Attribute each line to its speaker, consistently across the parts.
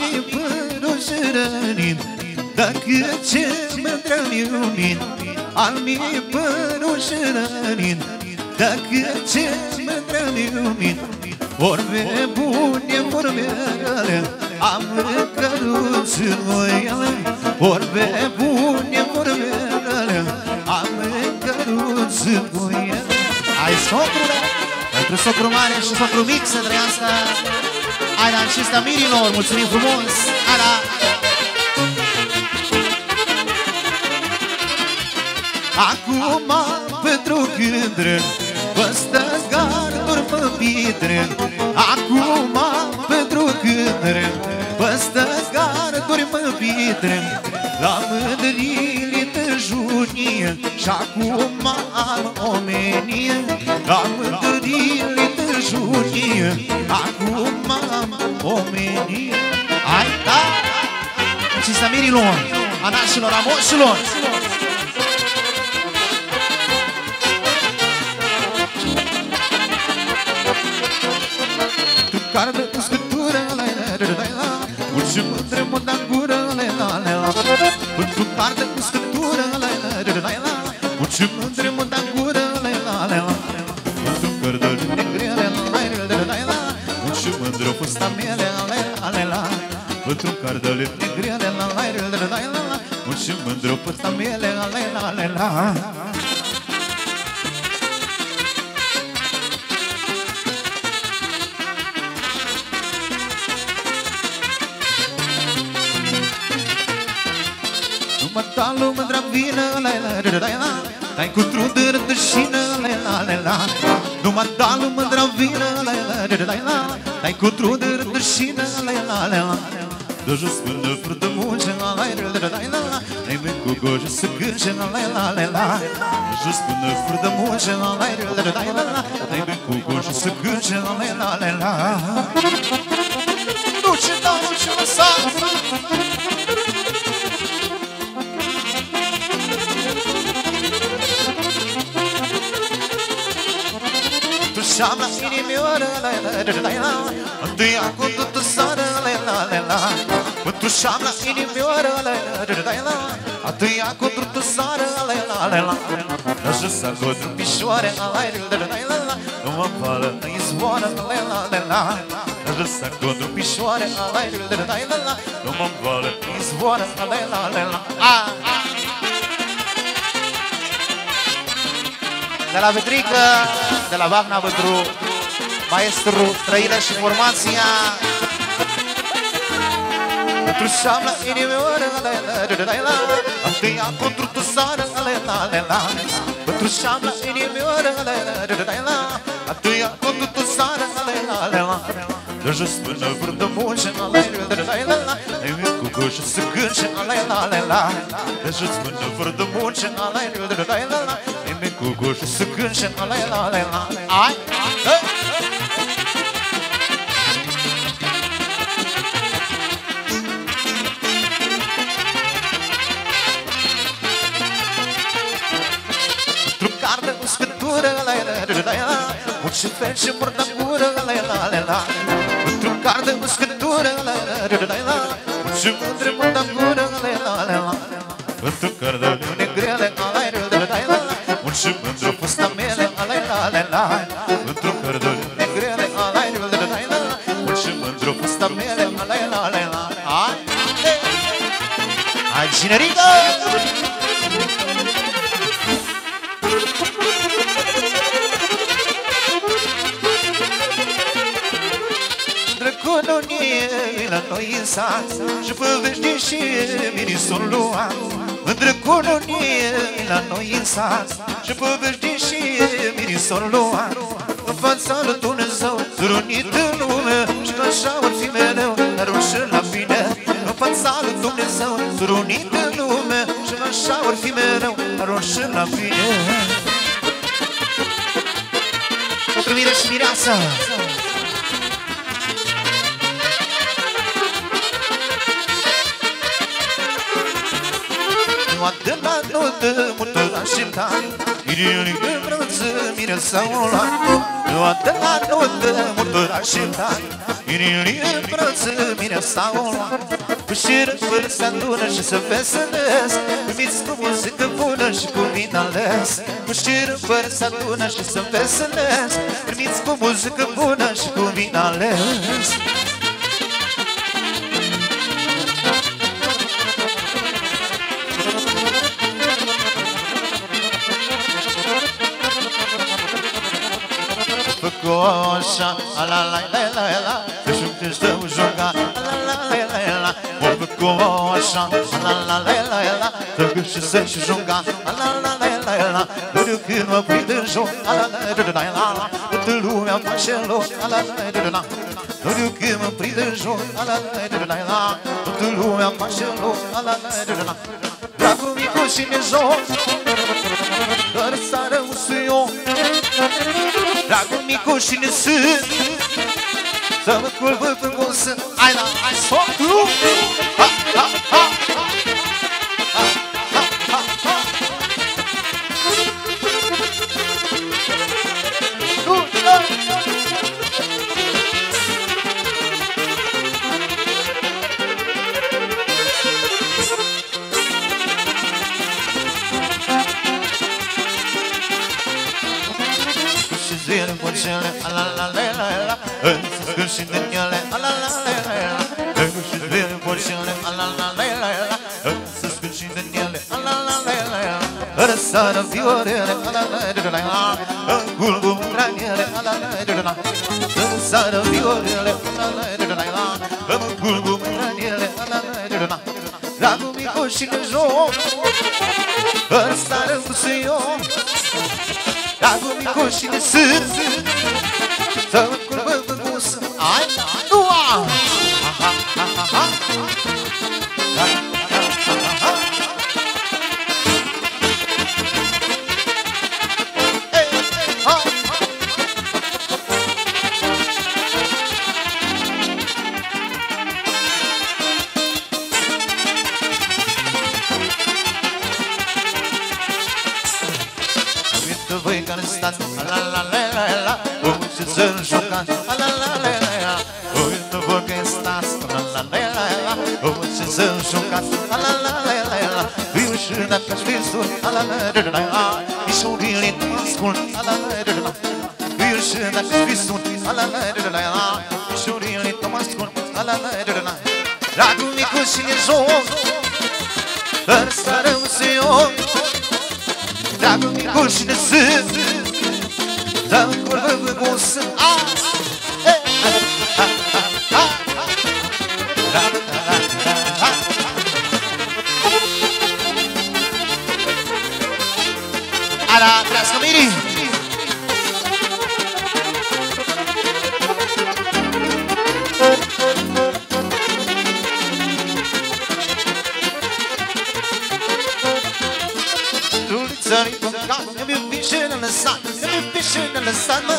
Speaker 1: mie până și rănit Dacă ce mândră-mi iubit Al mie până și rănit Dacă ce mândră-mi iubit Vorbe bune, vorbe rele Am căruț în voială Vorbe bune, vorbe rele Am căruț în voială
Speaker 2: Ai socru, da? Pentru socru mare și socru mic să trăiască Hai la acesta mirilor, mulțumim frumos. Hai la...
Speaker 1: Acum pentru gândrân Păstă garduri pe pietrân Acum pentru gândrân Păstă garduri pe pietrân La mândrile de junie Și acum am omenie. La mândrile de junie Acum am omenie
Speaker 2: Hai, da? Acesta mirilor, anașilor, amoșilor
Speaker 1: Tu carbe cu scătură, la la la la la Urci mândre mă da gură, la la la la la Urci mândre fusta mea, la la la la la Nu mă da lumă dravină, la la la la la Dai cu trudă rădășină, la la la la Nu mă da lumă dravină, la la la la la Dai cu trudă rădășină, la la la la Dă jos până frâtă munce, la la la la la la la Dai mă cu gojă să gânce, la la la la la Dă jos până frâtă munce, la la la la la la la Dai mă cu gojă să gânce, la la la la la Nu ce dau, nu ce lăsat Tu șam la inimioară, la la la la la Întâia cu tută sară, la la la la Tu șam la inimioară, la la la la la Întâia cu tută sară, la la la la Așa s-a godru pișoare, la la la la la la Nu mă pală, nu izvoară, la la la la Așa s-a godru pișoare, la la la la la la Nu mă pală, nu izvoară, la la la la la Ah!
Speaker 2: De la Vetrică, de la Vagna pentru maestru Trăină și formația
Speaker 1: Tu șam la inimioară, la la la la la Întâia pentru tu sară, la la la la Tu șam la inimioară, la la la la la Întâia pentru tu sară, la la la la Dă jos până vârdă munce, la la la la la la Nimic cu gâșă să gânce, la la la la la Dă jos până vârdă munce, la la la la la la la Nimic cu gâșă să gânce, la la la la la Ai, ai, Într-o carte cu scătură, la la la la la Muci fel și murda gură, la la la la Într-o carte cu scătură, la la la la la Muci mândre murda gură, la la la la Într-o carte cu negrele, la la la la la Muci mândre fusta mele, la la la la la Într-o carte cu negrele, la la la la la la Muci mândre fusta mele, la la la la la Hai,
Speaker 2: Hai, cinerică!
Speaker 1: La noi în sat Și povești și miri s-o luat Drăcononie la noi în sat Și povești și miri s-o luat În fața lui Dumnezeu Zrunit în lume Și că așa or fi mereu Dar un și la bine. În fața lui Dumnezeu Zrunit în lume Și că așa or fi mereu Dar un și la bine.
Speaker 2: Pentru mine și mireasă!
Speaker 1: Nu de la notă, mută la șeptan Irionic de brăță, mire sau la Ziua de la nuntă, murtura și tari Inimile mine stau Cu șiră fără să adună și să veselesc Primiți cu muzică bună și cu vin ales Cu șiră fără să adună și să veselesc Primiți cu muzică bună și cu vin ales coxa, la la la la la, deixa eu te estou jogar, la la la la la, move coxa, la la la la la, deixa eu se jogar, la la la la la, tudo que não aprende jogo, la la la la la, tudo me apaixonou, la la la la, tudo que me aprende jogo, la la la la la, tudo me apaixonou, la la la la, trago mi coxinha jogo, dar sară un suion. Dragul micuș în sân Să mă culbă pe un sân Hai la, hai, socru Ha, ha, ha șindeniale, la la la la. La Tengo șindeniale, porșiale, la la la la. La la Să scând șindeniale, la la la la. La la Răsară fiorele, la la la la la. La Gulgu graniele, la la la la la. Răsară fiorele, la la la la. La Gulgu graniele, la la la la la. Dragul micu și de joc Răsară cu suion Dragul micu și de sânt Să-mi curvă voi lăsat Ne iubi și ne lăsat mă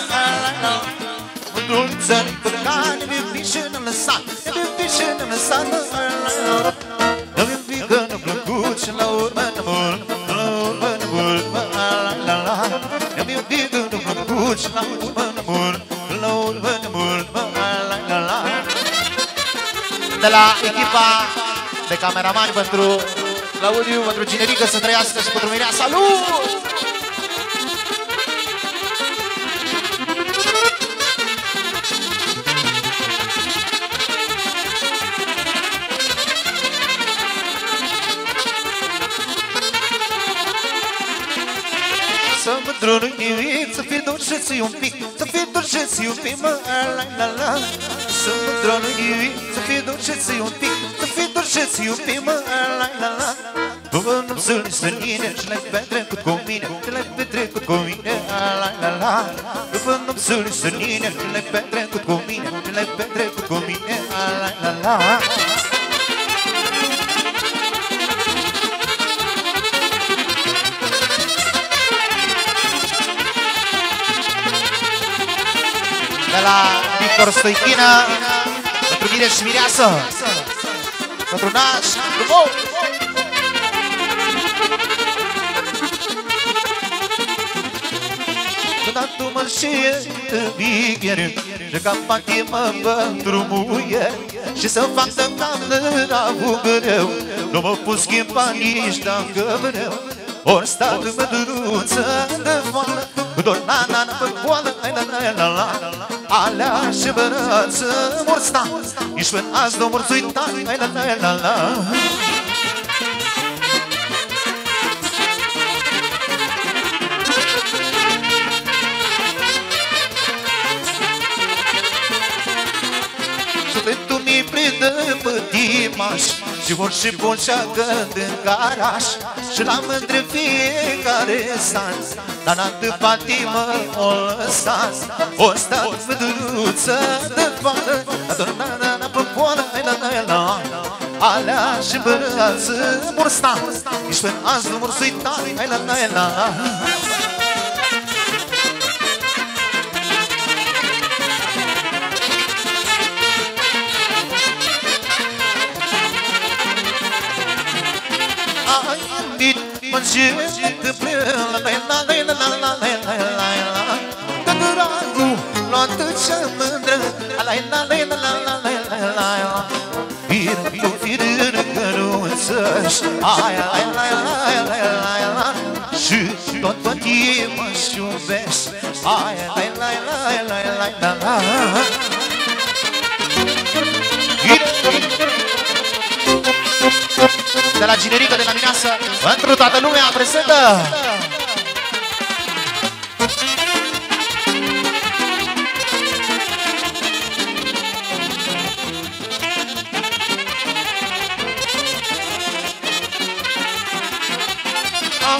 Speaker 1: Mândruță ne purca Ne iubi și ne lăsat. Ne iubi și ne lăsat mă Ne iubi că ne plăcut Și la urmă ne mult La urmă ne mult mă Ne iubi că ne plăcut Și la urmă ne mult La urmă ne mult mă De la echipa de cameramani pentru Claudiu, pentru Cinerică să trăiască și pentru Mirea. Salut! Într-un nimic Să fie dulceți un pic Să fie dulceți un pic Mă, la la la Să într-un nimic Să fie dulceți un pic Să fie dulceți un pic Mă, la la la. După nu sunt străine Și le-ai petrecut cu mine Și le-ai petrecut cu mine La la la După nu sunt străine Și le-ai petrecut cu mine Și le-ai petrecut cu mine La la la de la Victor Stoichina pentru mine și mireasă. Pentru naș frumos Sunat-mă și bigher Și ca patimă pentru muier Și să fac să cam n-am greu. Nu mă pus schimba nici dacă vreau. Ori stat măduruță de foală Dor na na na pe boală Ai la la la la ala și vără să mor sta. Nici până azi nu mor suita. La la la mi-i predă pe Și vor și bun și-a în garaj Și l-am între fiecare sans Danandı Fatima olsas Ostat vıduruță de vară. Adonana păpoana la la Alea și bărăță mursta Ești în azul mursuita Hai la la la. Ay, Mă încet până la la la la la la la la la la Că dragul luat ce mândră La la la la la la la la la la Fir cu fir în căruță-și Ai ai ai ai ai ai la Și tot tot mă-și iubești Ai ai ai ai ai ai la la de la Ginerică, de la Mineasă, pentru toată lumea prezentă!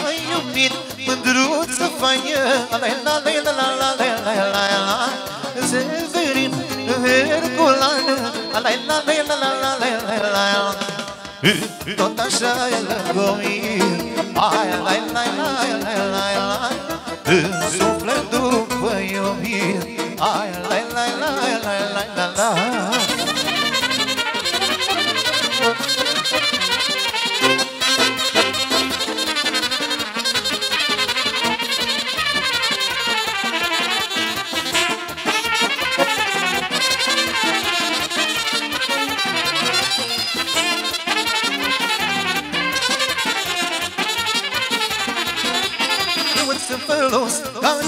Speaker 1: Ai iubit mândruță faină La la la la la la la la la la Zeferin, Herculană La la la la la la la la la la tot așa e lângă mine. Ai, lai, lai, lai, lai, lai, lai În suflet după iubire. Ai, lai, lai, lai, lai, lai, lai, lai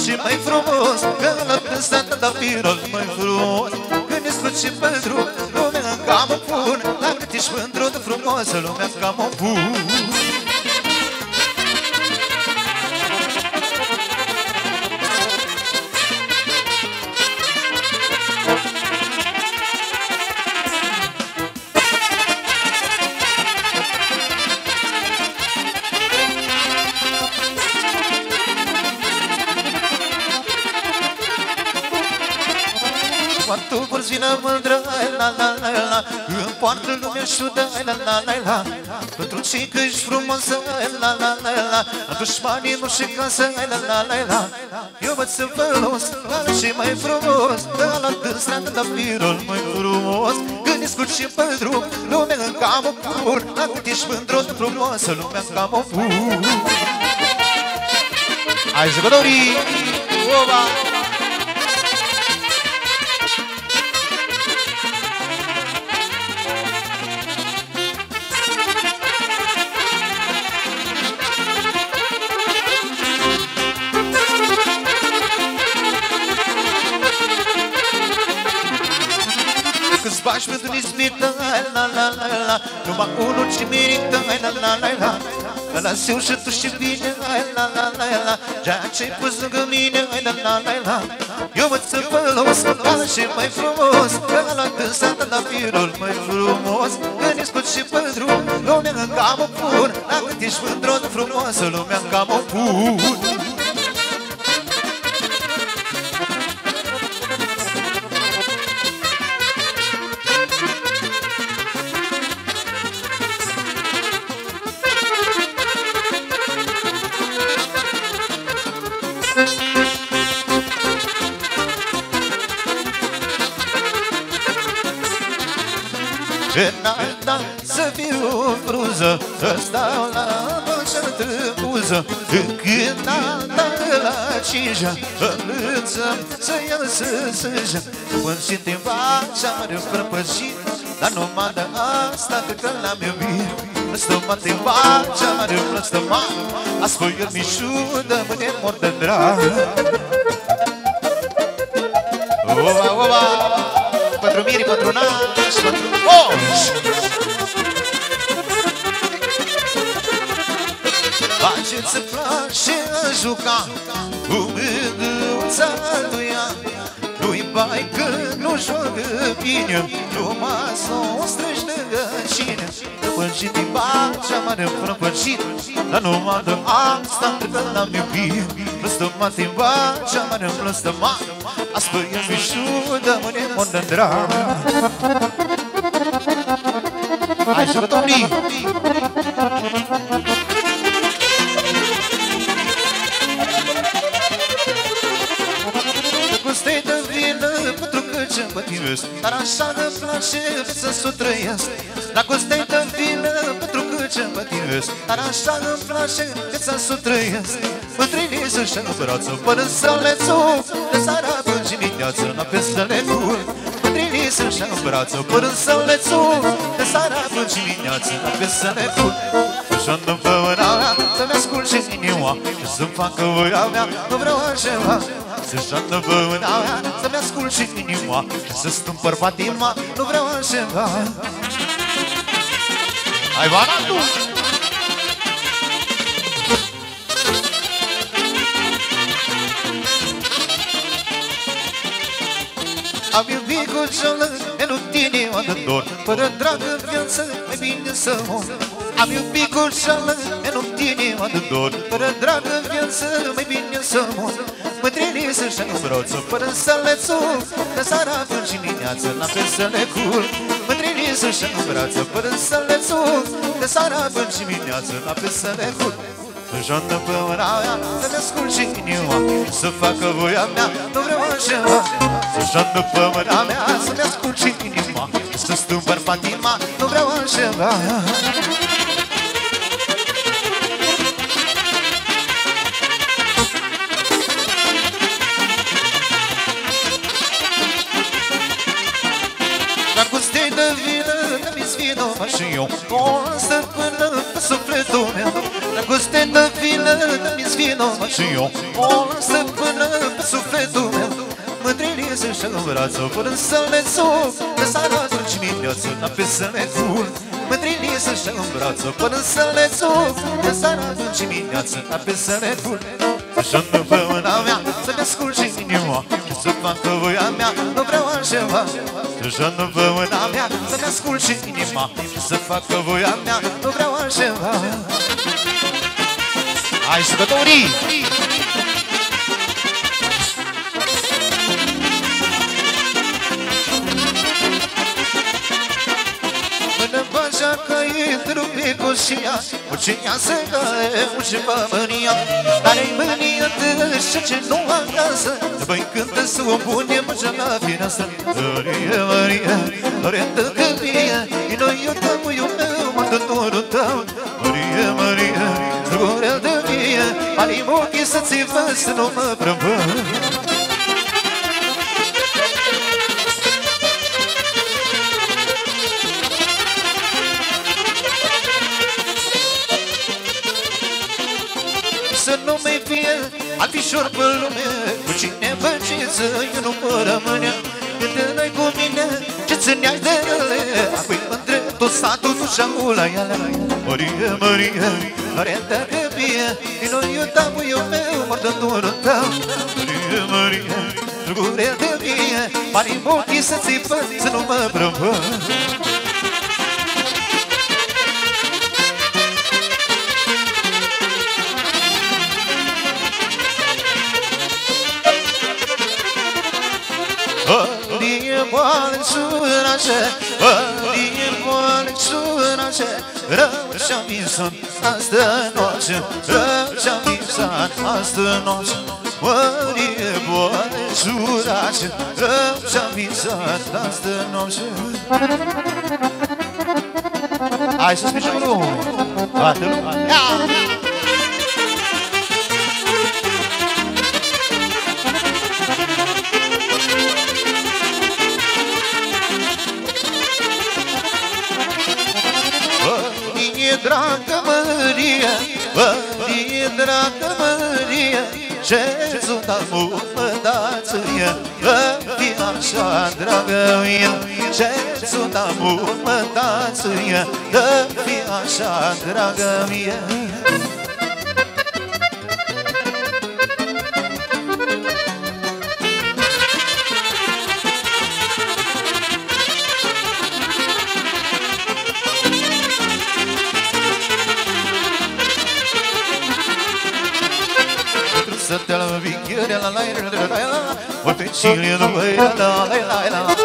Speaker 1: și mai frumos Că la pânzată da firul mai frumos. Când escut și pentru lumea cam o pun La cât ești mândru de frumoasă lumea cam o pun Quanto vorzină mândră, la la la la. Îmi poartă lumea șudă, la la la la. Pentru cei că ești frumoasă, la la la la. Dușmanii nu și casă, la la la la. Eu văd să fălos, la și mai frumos. La la dânsa, la firul mai frumos. Când escut și pe drum, lumea în cam o pur La cât ești mândră, frumoasă, lumea în cam o pur Hai jucătorii! Oba! Câți bași pentru nismită, la la la la. Numai unul ce merită, la la la la. Că la siu și tu și bine, la la la la Ceea ce-ai pus lângă mine, la la la la. Eu văd să fălos, ca și mai frumos. Că la dânsa, la firul mai frumos. Când escut și pe drum, lumea în cam o pun La cât ești mândră de frumoasă, lumea în cam o pun Înalta să fiu frunză Să stau la și tâmpuză Când alta la cinja Înlâță să el să sânja Pânzit în bașa mare prăpășit Dar numai de asta cred că l-am iubit. Blăstămat în bașa mare blăstămat Astfel el mișudă mâine mor de drag. Oba, oba Pentru miri, pentru naș, pentru moș Faceți place a juca Cu mângâța lui ea. Nu-i bai că nu joacă bine Numai s-o strângi lângă cine Prăpăcit din bacea mare prăpăcit Dar numai de asta cred că l-am iubit. Blăstămat din bacea mare blăstămat Azi pe el mișudă mâine mor de drag Hai jucătorii! Dragostea de vină pentru că ce mă tiresc Dar așa îmi place să s-o trăiesc Dragostea de vină pentru că ce mă tiresc Dar așa îmi place să s-o trăiesc. Mântrinii să-și în brață până să le țuc De seara până dimineață noapte să le curg Mântrinii să-și în brață până să le țuc De seara până dimineață noapte să le curg Și întâmplă mâna mea să-mi ascult și inima Și să-mi facă voia mea, nu vreau altceva. Să-și pe mâna mea Să-mi ascult și inima Și să stâmpăr patima Nu vreau altceva Hai, Vana, tu! Am iubit cu ceală, e nu tine o de dor. Fără drag în viață, mai bine să mor. Am iubit cu ceală, e nu tine o de dor. Fără drag în viață, mai bine să mor. Mândrenii să-și îmbrăță până să le țuc De seara până și dimineață n-am să le cul Mândrenii să-și îmbrăță până să le țuc De seara până și dimineață n-am să le cul Joană pe mâna mea Să-mi ascult și inima Să facă voia mea Nu vreau altceva Joană pe mâna mea Să-mi ascult și inima Să stâmpăr patima Nu vreau altceva și eu. O stăpână pe sufletul meu Dragostei de vină, de-mi svină și eu. O stăpână pe sufletul meu Mândrenii să-și îmbrață până să le țuc De seara atunci dimineață, n-am să le curg Mândrenii să-și îmbrață până să le țuc De seara atunci dimineață, n-am să le curg Așa nu pe mâna mea Să-mi ascult și inima Și să facă voia mea Nu vreau altceva. Așa nu pe mâna mea Să-mi ascult și inima Și să facă voia mea Nu vreau altceva. Hai jucătorii! Până baja că intru pe coșia Ucenia se care uși mânia Dar-i mânia și ce nu acasă Băi cântă să o pune măja la fineastră Maria, Maria, Lorentă că mie E noi iubăm, iubăm, mântătorul tău Maria, Maria, Drăgurea de mie Alim ochii să-ți văd să nu mă prăvăd Să nu mai fie alfișor pe lume. Cu cine băciță eu nu mă rămâne. Când noi cu mine ce țineai de ele? Apoi între tot satul nu și-am la ele. Mărie, Mărie, Lorenta că fie Din noi iutam eu meu, mor de dorul tău. Mărie, Mărie, Drăgurea de mie. Mari ochii să țipă, să nu mă prăvăd Mărie boală surace Mărie boală surace Rău și-am visat astă noace Rău și-am visat astă noace Mărie boală surace Rău și-am visat astă noace Hai să spicem mânie Ce sunt amul mă dați-e Că fie așa, dragă mie Ce sunt amul mă dați-e Că fie așa, dragă mie la la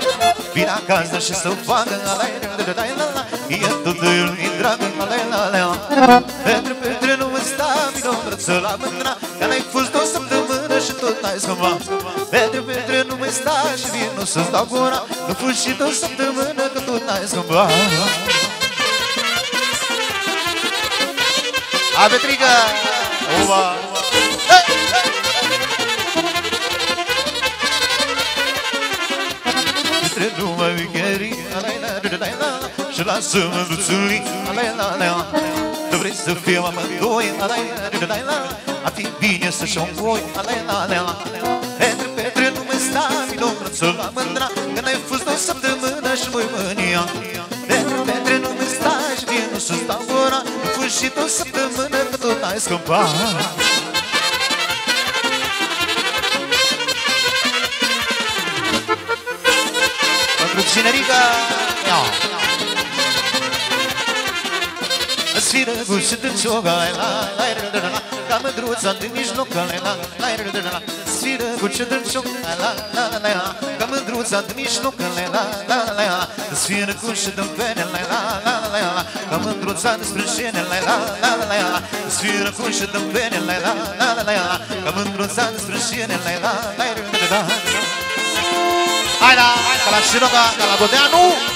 Speaker 1: Vin acasă și să facă la la la la la la. E totul lui drag la la la la. Pentru pentru nu mă sta vino brăță la mâna Că n-ai fost o săptămână și tot n-ai scăpat. Pentru pentru nu mă sta și vin să-ți dau gura. Că fost și o săptămână că tot n-ai scăpat. A, Petrica! Oba! Și lasă-mă luțului Tu vrei să fim amândoi? A fi bine să-și o voi Pentru Petre nu mai stai Domnul la mândra Că n-ai fost o săptămână și voi mânia. Pentru Petre nu mai stași Și vine nu să stau gura În sfârșit o săptămână Că tot n-ai scăpat. Cinerica Ia Sfiră cu și de cioga la la la la Ca mândruța din mijloc la la la la la Sfiră cu și de cioga la la la la Ca mândruța din mijloc la la la la la Sfiră cu și de pene la la la la la Ca mândruța din sprâșene la la la la la Sfiră cu și de pene la la la la la Ca mândruța din sprâșene la la la la la Hai la, ca la Șiroca, ca la Godeanu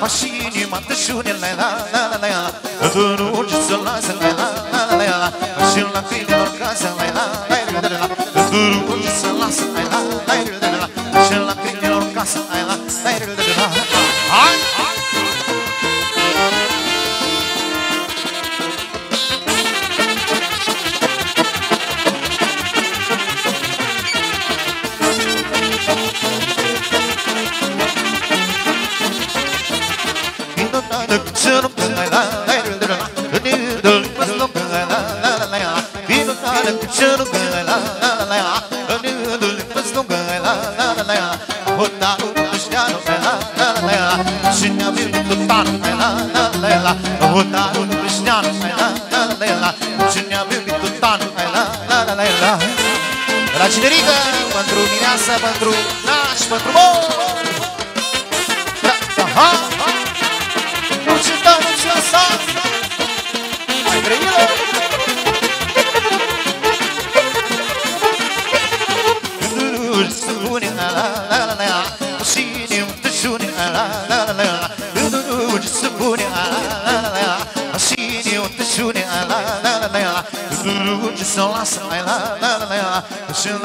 Speaker 1: Mașini unde șune la la la la la. La Gâdururi se lasă la la la la la. La Și la filmilor casă la la la la la La cinerică, pentru mireasă, pentru naș, pentru mor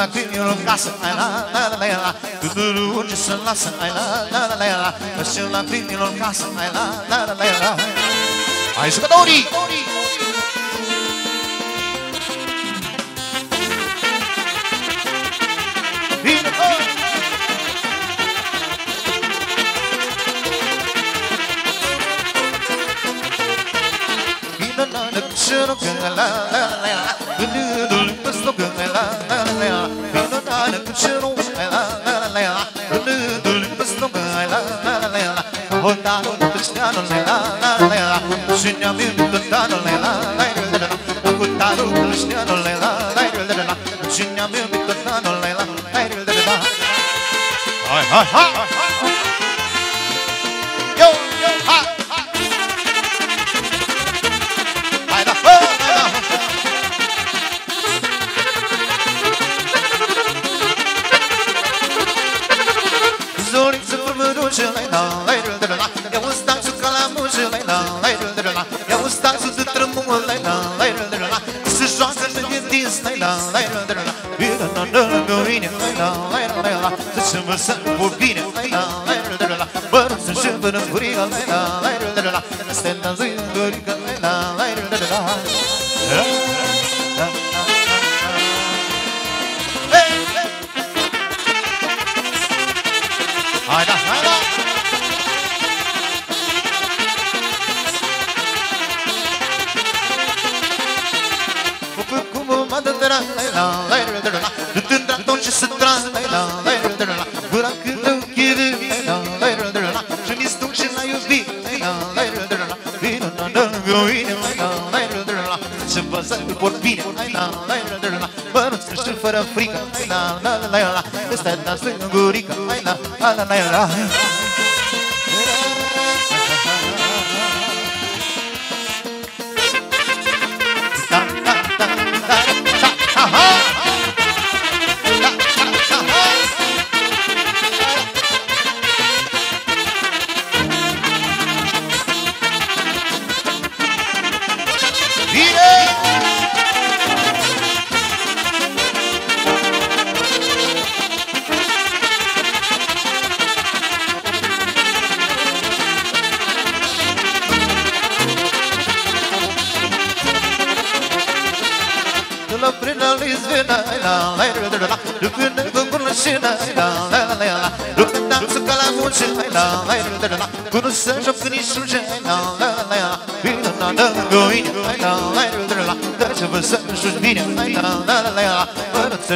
Speaker 1: la câinilor în casă la la la la la Gânduri se lasă la la la la la Și la câinilor în casă la la la la la Hai jucătorii! Bine, oh! Shino la la la la Gulu dul pasto la la la la Pino na na shino la la la la Gulu dul pasto la la la la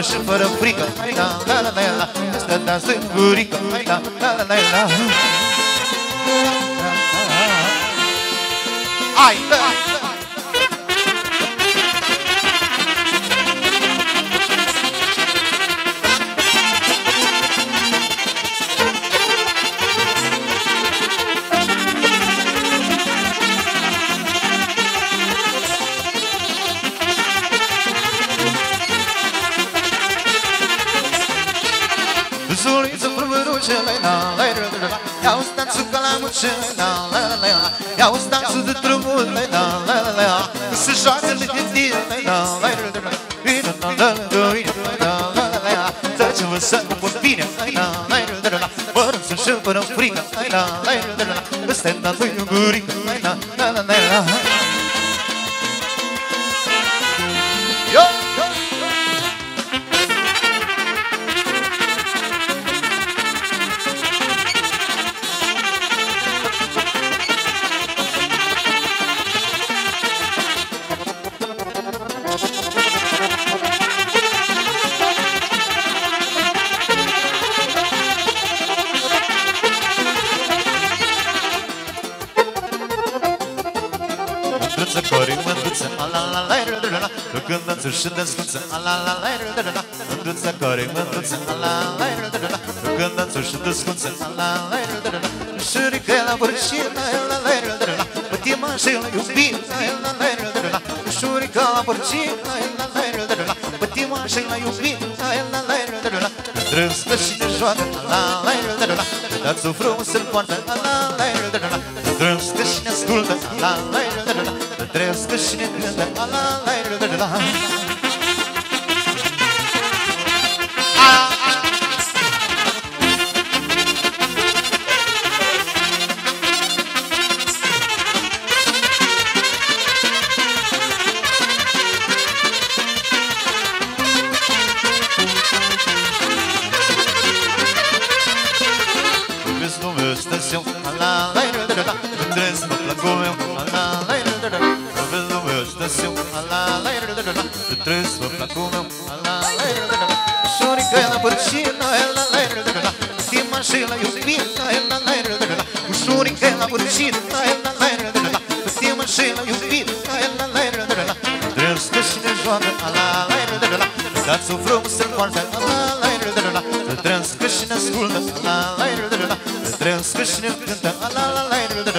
Speaker 1: și fără frică Hai la la la la Asta dansă în gurică Hai la la la la mașina la la la Ia o stan și de drumul la la la la la Se joacă de gândit la la la la Vino la la la la la la la Dați-vă să nu mă bine la la la la Mă rog să-mi și până frică la la la la la Ăsta-i dat lui iugurii mânduță și descuță Ala la la la la la Mânduță care mânduță Ala la la la la Gândăță și descuță Ala la la la la Șurică la vârșină La la la la la Pătima și la iubită La la la la la Șurică la vârșină La la la la la Pătima și la iubită La la la la la și te joacă ala la la la la Dați-o frumos în poartă La la la la la Drânstă și ne ascultă La la la Drească și ne gândă, la la la la la.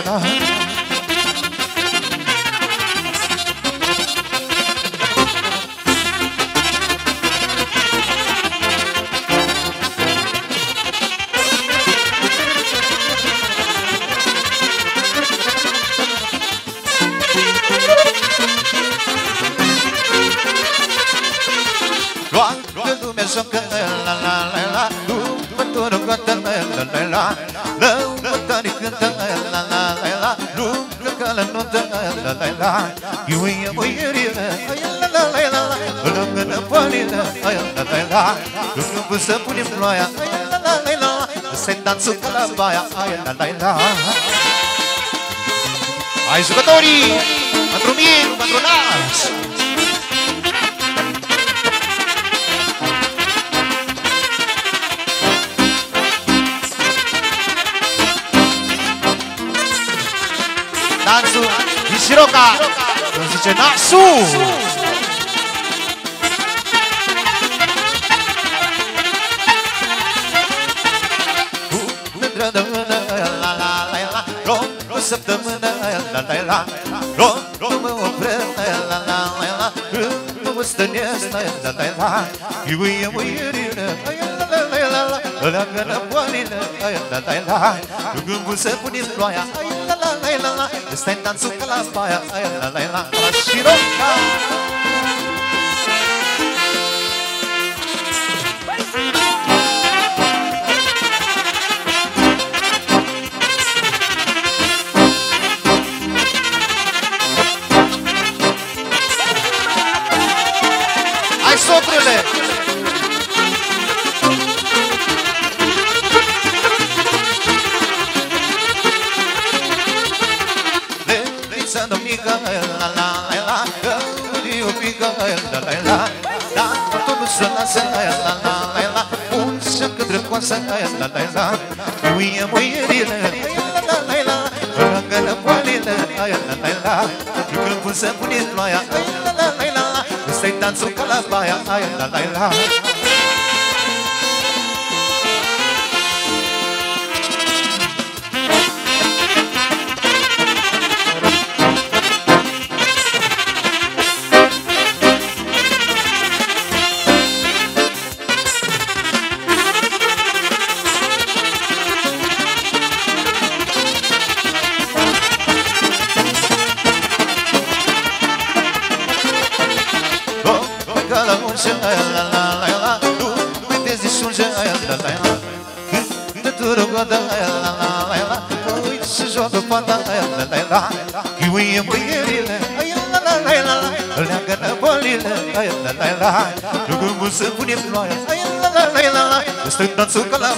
Speaker 1: na La la la Lângă să punem ploaia La la la la Să-i dansul ca la baia La la la Hai jucătorii! Pentru mine, pentru nas! Dansul din Siroca! Cum zice nasul! La Iuie muierile la la la la la La gână boalile la la la Când să punem ploaia la la la la la Stai dansul ca la baia la la la La șiroca Hai la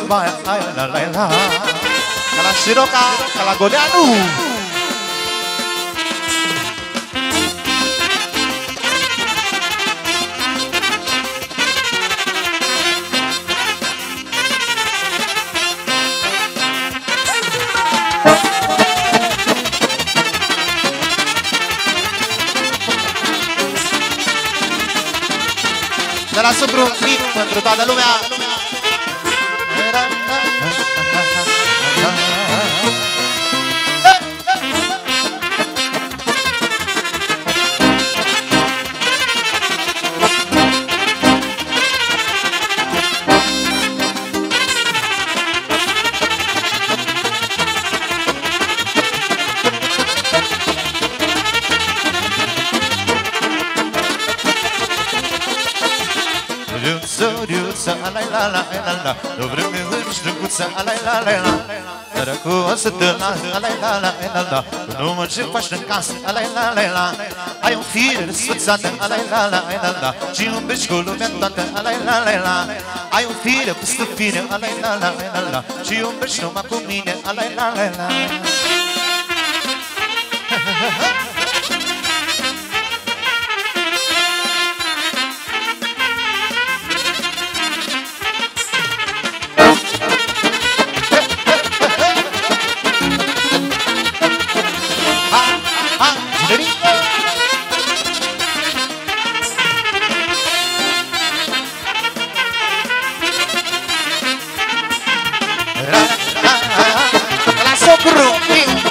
Speaker 1: dansul ca la baia Ca la. Siroca, ca la Godeanu De la Sâmbru mic pentru toată lumea Nu mă ce faci în casă, la la la la la Ai un fir răsfățată, la la la la la la Și iubești cu lumea toată, la la la la la Ai un fir peste fire, la la la la la la Și iubești numai cu mine, la la la la la La socru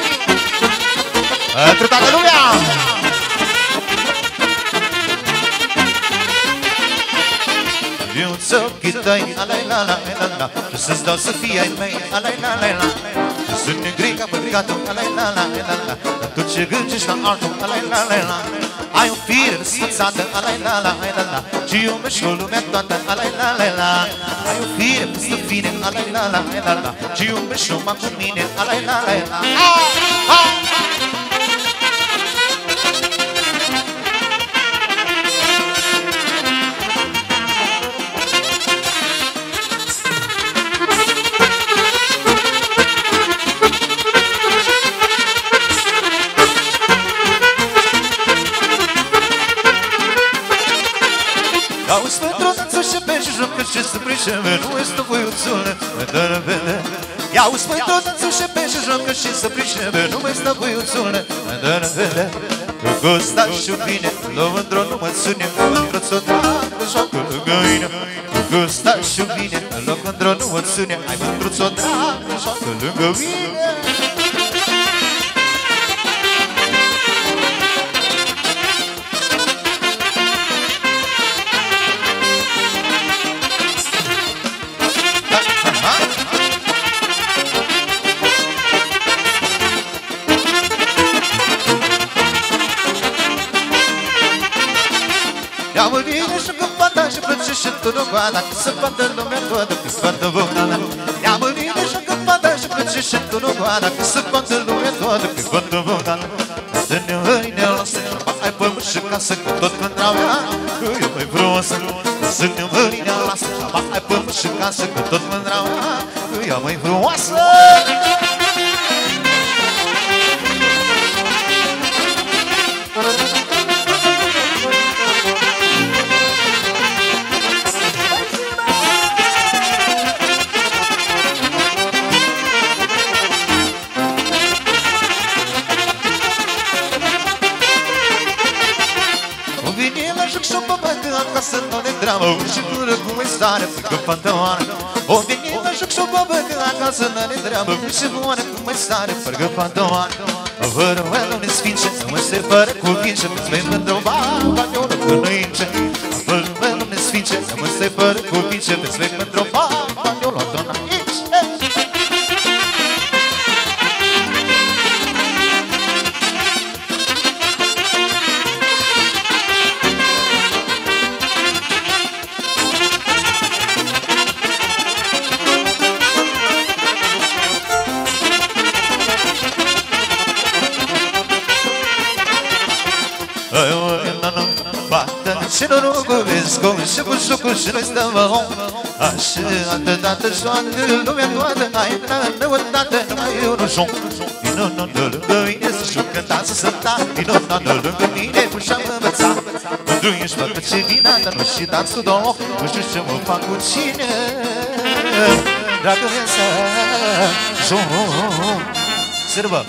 Speaker 1: Pentru toată lumea! Viuță ochii tăi, alai la la. La la Și să-ți dau să fie ai mei, alai la la. La Sunt negri ca păcatul, alai la la. La la Tot ce gândești la altul, alai la la la Ai o fire sfățată, alai la la la la Și iubești o lumea toată, alai la la la. Ai o fire peste fine, alai la la la la Și iubești numai cu mine, alai la la la și jocă și să prișeme Nu este voiuțule, dă vele. Ia auzi pentru danțul și pe și jocă și să prișeme Nu este voiuțule, dă vele Că ăsta și bine, la mândro nu mă ține Mândro ți-o dragă, joacă lângă mine Că ăsta și bine, la mândro nu mă ține Hai mândro ți-o dragă, joacă lângă mine și plânge și tu nu goala Că se vadă lumea toată că scoată vocala Ia-mă bine și când fata și plânge și tu nu goala Că se vadă lumea toată că scoată vocala Să-ne haine la să ai pământ și casă Că tot mândra mea că e mai frumoasă Să-ne haine la să ai pământ și casă Că tot mândra mea că e mai frumoasă băbătă acasă nu ne dramă Și dură cu e stare frică pantoană O vine la joc și-o băbătă acasă nu ne dramă Și moară cu e stare frică pantoană Fără oală ne sfinge, nu mă se fără cuvinge Îți vei mândră baba, eu nu pânăince Fără oală ne sfinge, nu mă se fără cuvinge Îți vei mândră cu șucul și noi stăm om Așa atâtată joacă lumea toată Hai la nouătate numai eu nu joc Vino nu nu lângă mine să știu cântați să ta Vino nu nu lângă mine cum și-am învățat Mândru ești făcă ce vina Dar nu și dansul două. Nu știu ce mă fac cu cine Dragă mea să joc Sârbă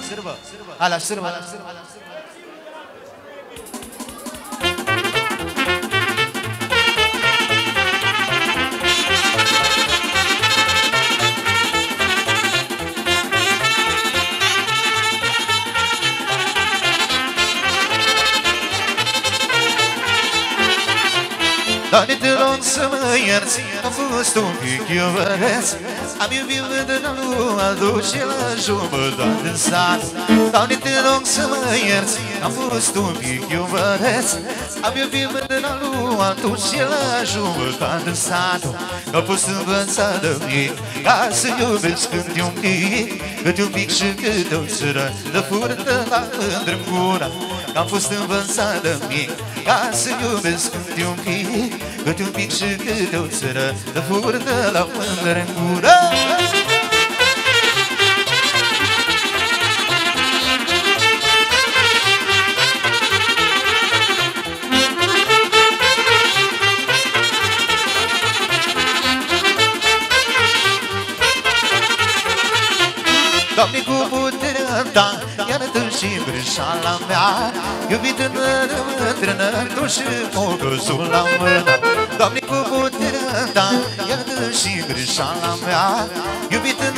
Speaker 1: Ala sârbă. Ala sârbă Doamne, te rog să mă ierți Am fost un pic iubăreț Am iubit vândânul altul și la jumătate în sat. Doamne, te rog să mă ierți Am fost un pic iubăreț Am iubit vândânul altul și la jumătate în sat Am fost învățat de mic Ca să iubesc când un pic Cât un pic și cât o țără De furtă la mândră în gura Am fost învățat de mic Ca să iubesc când un pic Cât un pic și cât o țără De furtă la mândră în și greșeala mea. Iubit în bătrână, tu și mogăzul la mână. Doamne, cu puterea Ta, iartă și greșeala mea. Iubit în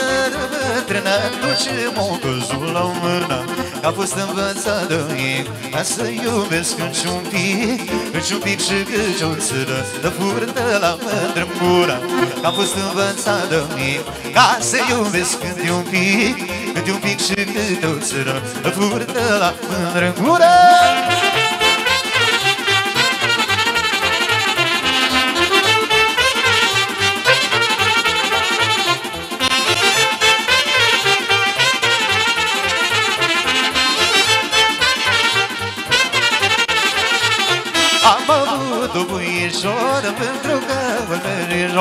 Speaker 1: bătrână, tu și mogăzul la mână. A fost învățat de ei Ca să iubesc înci un pic. Înci un pic și câci o țără De furtă la mândră gura Am fost învățat de ei Ca să iubesc când un pic de un pic și câte o țără Furtă la mână în gură avut o puișoră pentru că îl mergi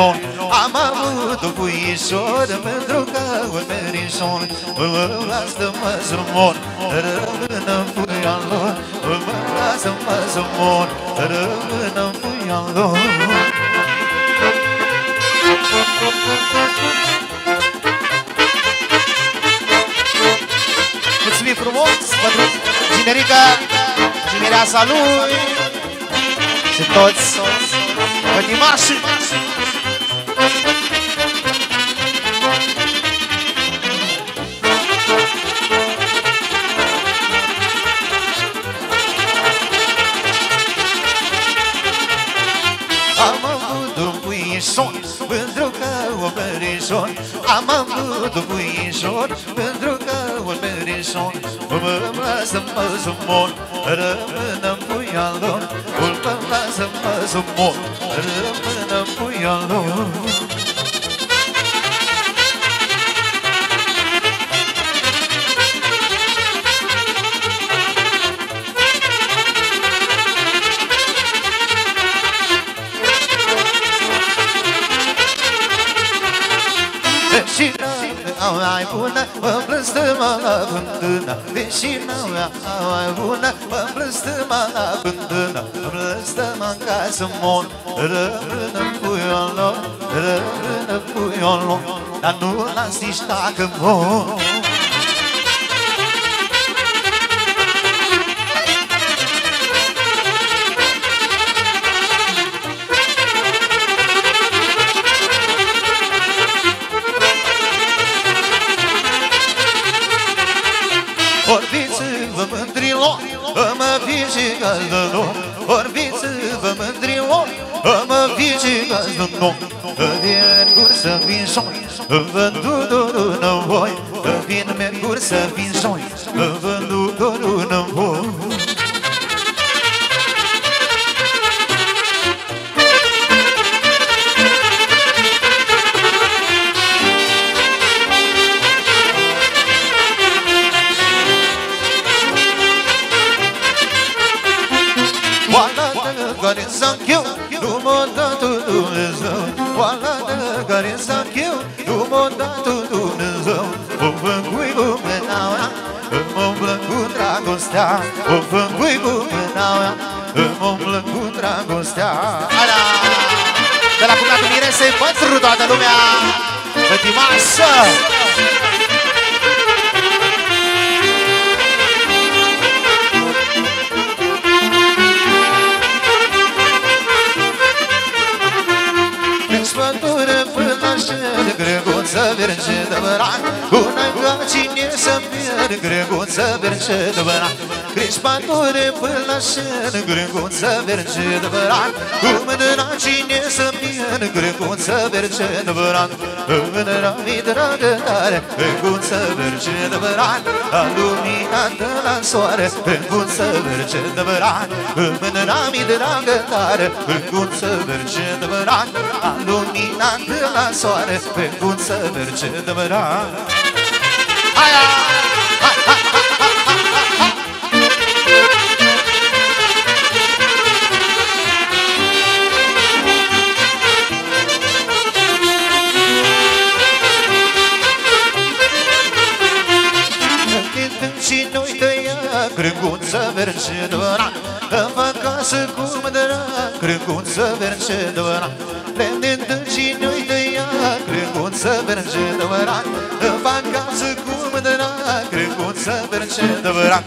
Speaker 1: Am avut o puișoră pentru că îl merișor Mă lasă-mă să mor, rămână în puia lor Mă lasă-mă să mor, rămână în puia lor
Speaker 2: Mulțumim frumos pentru generica, genereasa lui și toți pătimașii.
Speaker 1: Merișor Am avut un puișor pentru că un merișor Mă lasă-mă să mor, rămână în puia lor. Mă lasă-mă să mor, rămână în puia lor n-am mai bună, mă blăstămă la vântână Deși n-am mai bună, mă blăstămă la vântână Mă blăstămă ca să mor, rămână puiul lor Rămână puiul lor, dar nu las nici dacă mor gazdălor Vin cursă, vin șoi, vându dorul în voi Vin mercur să vin îmi umblă cu dragostea
Speaker 2: Ala! De la cumnatul Miresei pentru toată lumea Pătimașă!
Speaker 1: Deci greguță verge de băran Bună ca cine să pierd, greguță verge de băran Crești pătură până la șer, greguță verge de băran Cu mâna cine să pierd, greguță verge de băran Mâna mi dragă tare, greguță verge de băran La lumina de la soare, greguță verge de băran Mâna mi dragă tare, greguță verge de băran La lumina de la soare, greguță verge de băran
Speaker 2: Aia!
Speaker 1: Cântând și noi tăia Crânguță verge de băran În acasă cu mândra Crânguță verge de băran Crânguță verge de băran În acasă cu mândra Crânguță verge de băran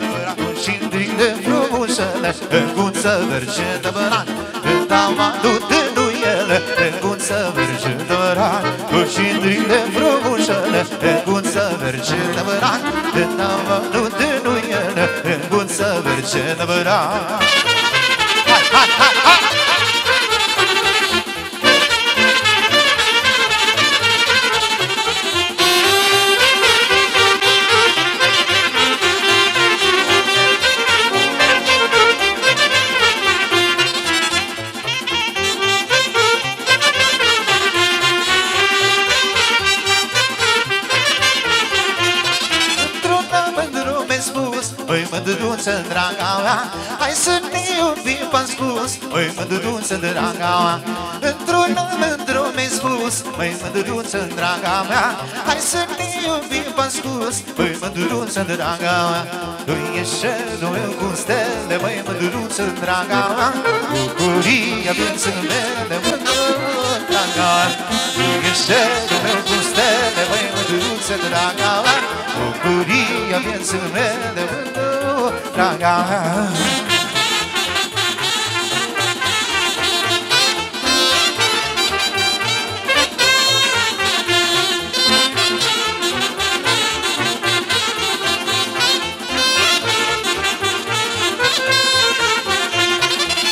Speaker 1: Și drink de frumușele Crânguță verge de băran Când am adut în ele Crânguță verge de băran Și drink de frumușele Crânguță verge de băran Când am adut în ele Crânguță verge de băran
Speaker 2: Hai, hai, hai, hai!
Speaker 1: Într-un mândru mi-ai spus Păi mândruț mândruță, draga mea Hai să ne iubim, v-am spus. Măi, mândruță, draga mea Într-un mândru mi-ai spus. Măi, mândruță, draga mea Hai să ne iubim, v-am spus. Măi, mândruță, draga mea Tu ești cerul meu cu stele. Măi, mândruță, draga mea Bucuria vieții mele, mândruță, draga mea Tu ești cerul meu cu stele. Măi, mândruță, draga mea Bucuria vieții mele, mândruță, draga mea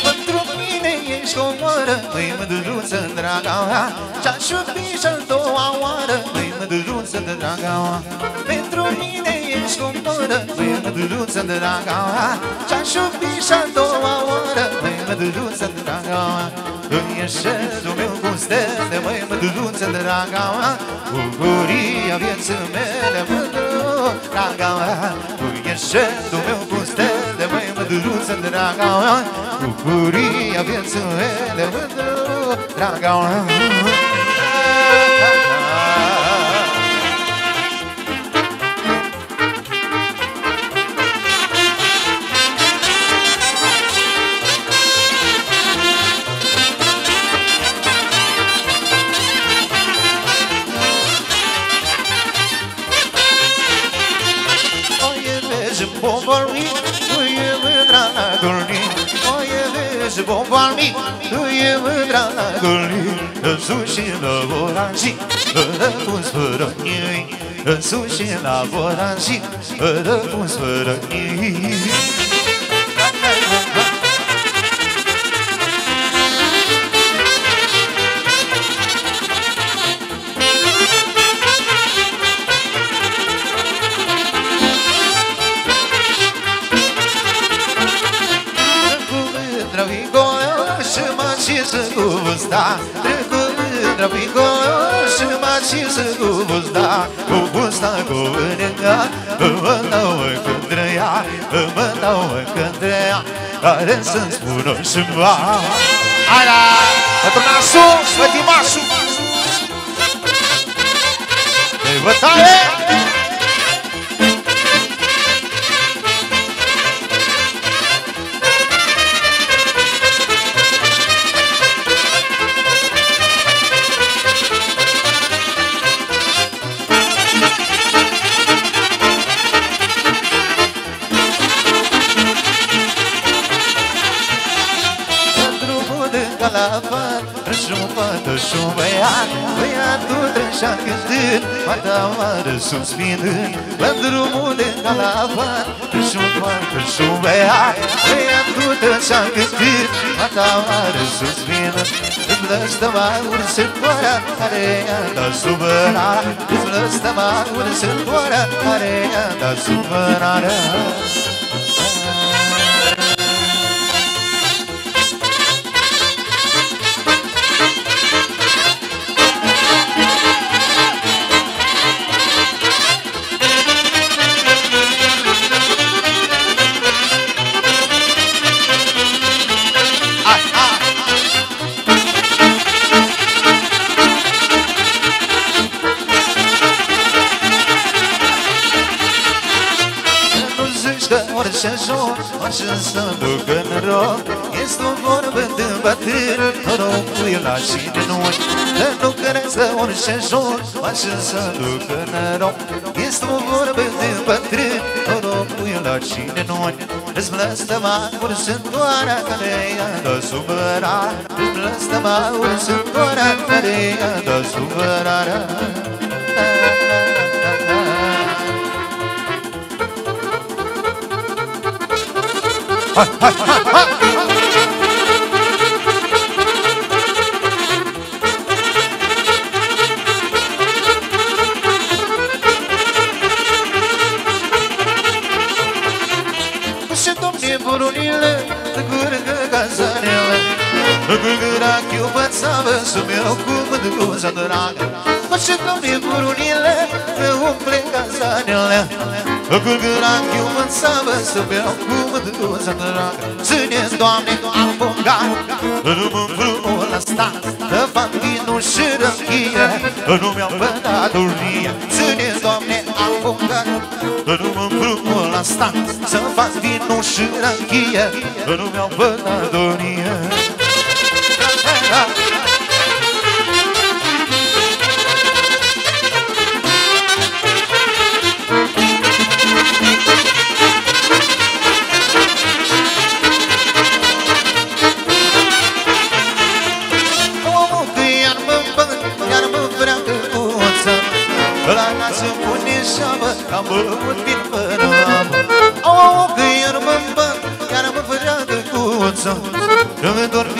Speaker 1: Pentru mine ești o mără Măi mândruță, draga mea. Ce-aș iubi și-a doua oară Măi mândruță, draga mea. Pentru mine ești o mără Măi mândruță, draga mea Ce-aș iubi și-a doua oară Măi mândruță, draga mea Tu ești cerul meu cu stele Măi mândruță, draga mea Bucuria vieții mele Mândruță, draga mea Tu ești cerul meu cu stele Măi mândruță, draga mea Bucuria vieții mele Mândruță, draga mea veži povolmi, tu je mudra na golni. Moje veži povolmi, tu je mudra na golni. Suši na voraži, da pun sfără njei. Suši na voraži, cisă cu vâsta Cu mândră vigoio și mă cisă cu vâsta Cu vâsta cu vânăga Mă dau către ea Mă dau către ea Care să-mi spună și va Hai la! Pentru nasul, mătimașul Ei, bătaie! Băiatul trășea cântând Fata amară suspinând Pe drumul de calafat Rășupată și un băiat Băiatul trășea cântând Fata amară suspinând Îți lăstă mauri sântoarea Care i-a dat supărare Îți lăstă mauri sântoarea Care i-a dat supărare Orice să ducă noroc Este o vorbă de bătrân Norocul e la cine nu Că nu crezi că orice joc Orice să ducă noroc Este o vorbă de bătrân Norocul e la cine nu Îți blăstămauri sunt doar Care i-a dat supărare Îți blăstămauri sunt doar Care i-a dat supărare Și domne burunile Gurgă cazanele Gurgăra chiu pățavă Să-mi iau cu mândruza dragă Și domne burunile Umple cazanele Gâlgârachiu mă țavă să beau cu măduța dragă Ține-ți, Doamne, am bogat Nu mă frumos la stat Să fac vinul și răchie Nu mi-am bădatorie Ține-ți, Doamne, am bogat Nu mă frumos la stat Să fac vinul și răchie Nu mi-am bădatorie Am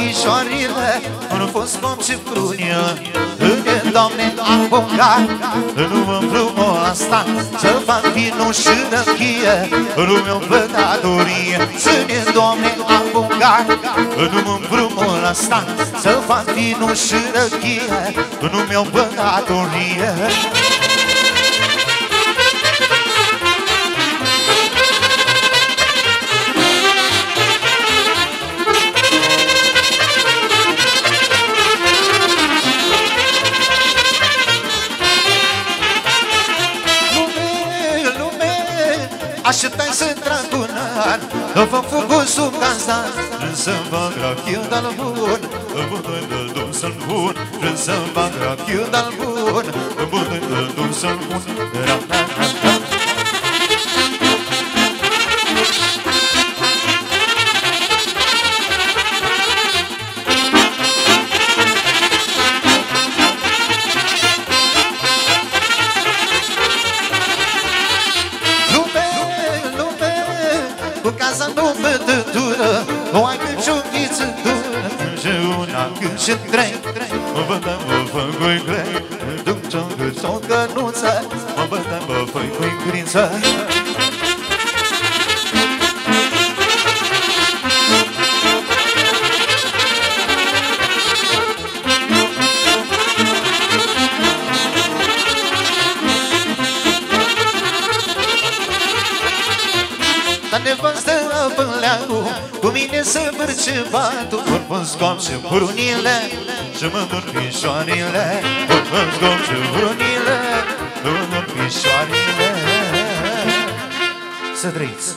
Speaker 1: Când dormișoarele, nu fost cum și prunia Îne, Doamne, am bogat Nu mă împlumă asta Să fac vinul și răchie. Nu mi-o văd datorie Ține, Doamne, am bogat Nu mă împlumă asta Să fac vinul și răchie. Nu mi-o văd datorie Așteptai Vă făcut sub casa Să-mi fac rachiu de-al bun Bun de dum să-l bun Să-mi fac rachiu de-al bun Bun de dum să-l bun și făcui grință Dar nevastă băleagul Cu mine să vârce batul Vorbă scop și brunile Și mă dor pișoarele. Vorbă scop și brunile Mă dor pișoarele sadrīts.